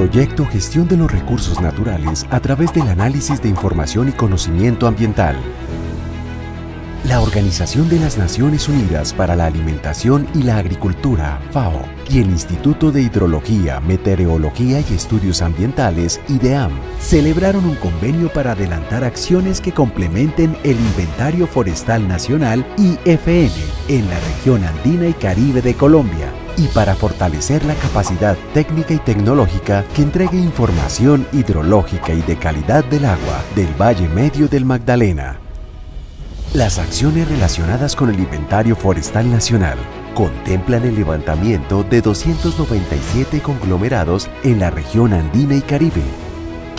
Proyecto Gestión de los Recursos Naturales a través del análisis de información y conocimiento ambiental. La Organización de las Naciones Unidas para la Alimentación y la Agricultura, FAO, y el Instituto de Hidrología, Meteorología y Estudios Ambientales, IDEAM, celebraron un convenio para adelantar acciones que complementen el Inventario Forestal Nacional IFN en la región andina y caribe de Colombia y para fortalecer la capacidad técnica y tecnológica que entregue información hidrológica y de calidad del agua del Valle Medio del Magdalena. Las acciones relacionadas con el Inventario Forestal Nacional contemplan el levantamiento de 297 conglomerados en la región andina y caribe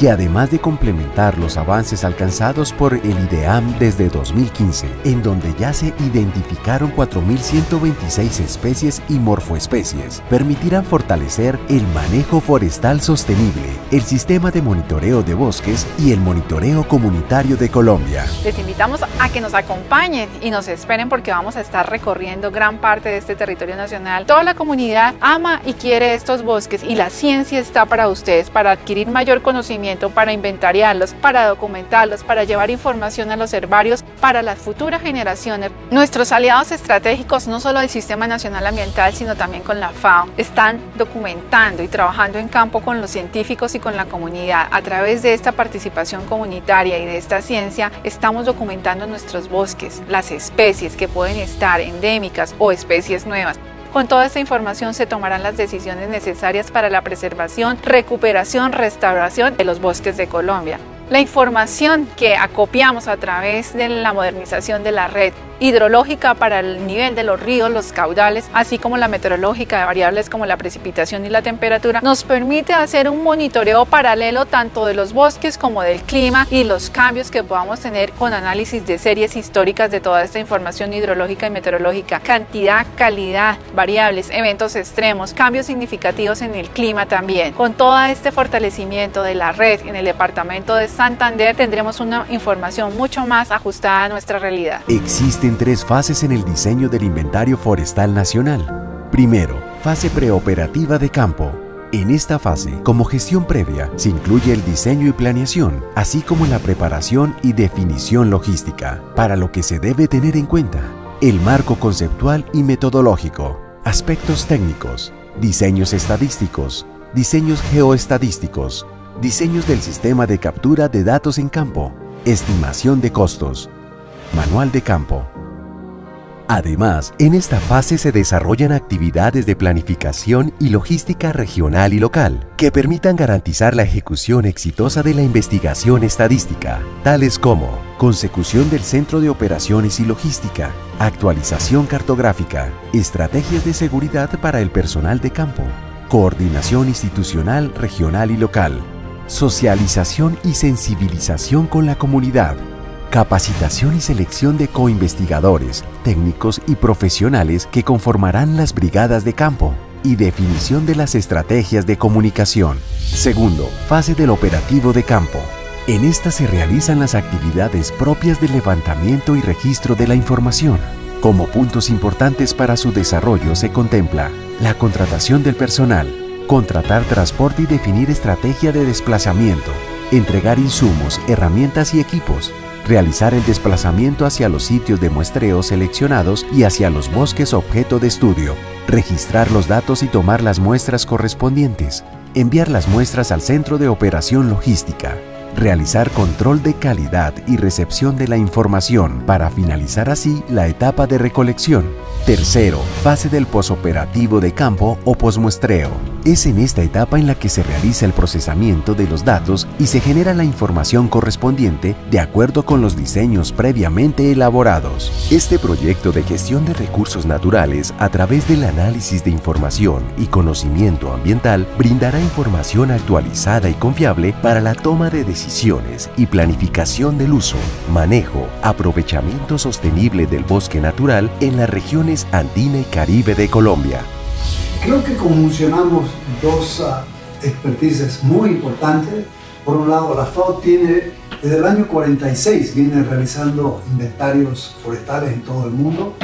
que además de complementar los avances alcanzados por el IDEAM desde 2015, en donde ya se identificaron 4.126 especies y morfoespecies, permitirán fortalecer el manejo forestal sostenible, el sistema de monitoreo de bosques y el monitoreo comunitario de Colombia. Les invitamos a que nos acompañen y nos esperen porque vamos a estar recorriendo gran parte de este territorio nacional. Toda la comunidad ama y quiere estos bosques y la ciencia está para ustedes, para adquirir mayor conocimiento para inventariarlos, para documentarlos, para llevar información a los herbarios para las futuras generaciones. Nuestros aliados estratégicos, no solo del Sistema Nacional Ambiental, sino también con la FAO, están documentando y trabajando en campo con los científicos y con la comunidad. A través de esta participación comunitaria y de esta ciencia, estamos documentando nuestros bosques, las especies que pueden estar endémicas o especies nuevas. Con toda esta información se tomarán las decisiones necesarias para la preservación, recuperación, restauración de los bosques de Colombia. La información que acopiamos a través de la modernización de la red hidrológica para el nivel de los ríos, los caudales, así como la meteorológica de variables como la precipitación y la temperatura, nos permite hacer un monitoreo paralelo tanto de los bosques como del clima y los cambios que podamos tener con análisis de series históricas de toda esta información hidrológica y meteorológica, cantidad, calidad, variables, eventos extremos, cambios significativos en el clima también. Con todo este fortalecimiento de la red en el departamento de Santander tendremos una información mucho más ajustada a nuestra realidad. Existen tres fases en el diseño del Inventario Forestal Nacional. Primero, fase preoperativa de campo. En esta fase, como gestión previa, se incluye el diseño y planeación, así como la preparación y definición logística, para lo que se debe tener en cuenta. El marco conceptual y metodológico, aspectos técnicos, diseños estadísticos, diseños geoestadísticos, diseños del sistema de captura de datos en campo, estimación de costos, manual de campo, Además, en esta fase se desarrollan actividades de planificación y logística regional y local que permitan garantizar la ejecución exitosa de la investigación estadística, tales como consecución del Centro de Operaciones y Logística, actualización cartográfica, estrategias de seguridad para el personal de campo, coordinación institucional regional y local, socialización y sensibilización con la comunidad, capacitación y selección de coinvestigadores, técnicos y profesionales que conformarán las brigadas de campo y definición de las estrategias de comunicación. Segundo, fase del operativo de campo. En esta se realizan las actividades propias del levantamiento y registro de la información. Como puntos importantes para su desarrollo se contempla la contratación del personal, contratar transporte y definir estrategia de desplazamiento, entregar insumos, herramientas y equipos, realizar el desplazamiento hacia los sitios de muestreo seleccionados y hacia los bosques objeto de estudio, registrar los datos y tomar las muestras correspondientes, enviar las muestras al Centro de Operación Logística, realizar control de calidad y recepción de la información para finalizar así la etapa de recolección. Tercero, fase del posoperativo de campo o posmuestreo. Es en esta etapa en la que se realiza el procesamiento de los datos y se genera la información correspondiente de acuerdo con los diseños previamente elaborados. Este proyecto de gestión de recursos naturales a través del análisis de información y conocimiento ambiental brindará información actualizada y confiable para la toma de decisiones y planificación del uso, manejo, aprovechamiento sostenible del bosque natural en las regiones andina y caribe de Colombia. Creo que conjuncionamos dos uh, expertices muy importantes. Por un lado, la FAO tiene, desde el año 46, viene realizando inventarios forestales en todo el mundo.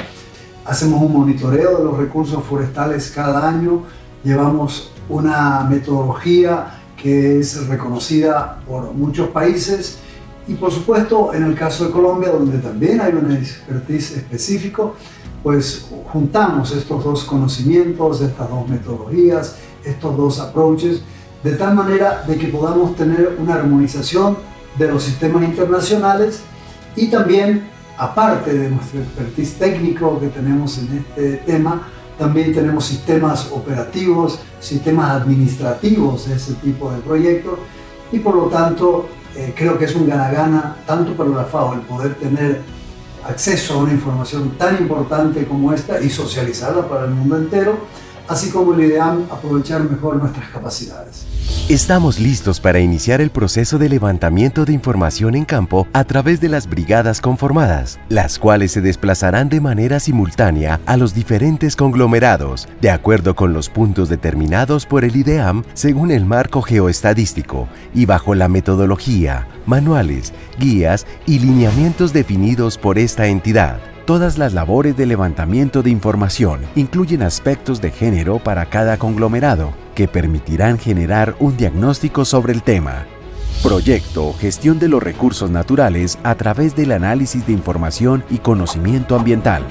Hacemos un monitoreo de los recursos forestales cada año. Llevamos una metodología que es reconocida por muchos países y por supuesto en el caso de Colombia, donde también hay una expertise específico, pues juntamos estos dos conocimientos, estas dos metodologías, estos dos approaches, de tal manera de que podamos tener una armonización de los sistemas internacionales y también, aparte de nuestro expertise técnico que tenemos en este tema, también tenemos sistemas operativos, sistemas administrativos de ese tipo de proyectos y por lo tanto eh, creo que es un gana-gana tanto para la FAO el poder tener acceso a una información tan importante como esta y socializarla para el mundo entero, así como el IDEAM aprovechar mejor nuestras capacidades. Estamos listos para iniciar el proceso de levantamiento de información en campo a través de las brigadas conformadas, las cuales se desplazarán de manera simultánea a los diferentes conglomerados, de acuerdo con los puntos determinados por el IDEAM según el marco geoestadístico y bajo la metodología, manuales, guías y lineamientos definidos por esta entidad. Todas las labores de levantamiento de información incluyen aspectos de género para cada conglomerado que permitirán generar un diagnóstico sobre el tema. Proyecto Gestión de los Recursos Naturales a través del análisis de información y conocimiento ambiental.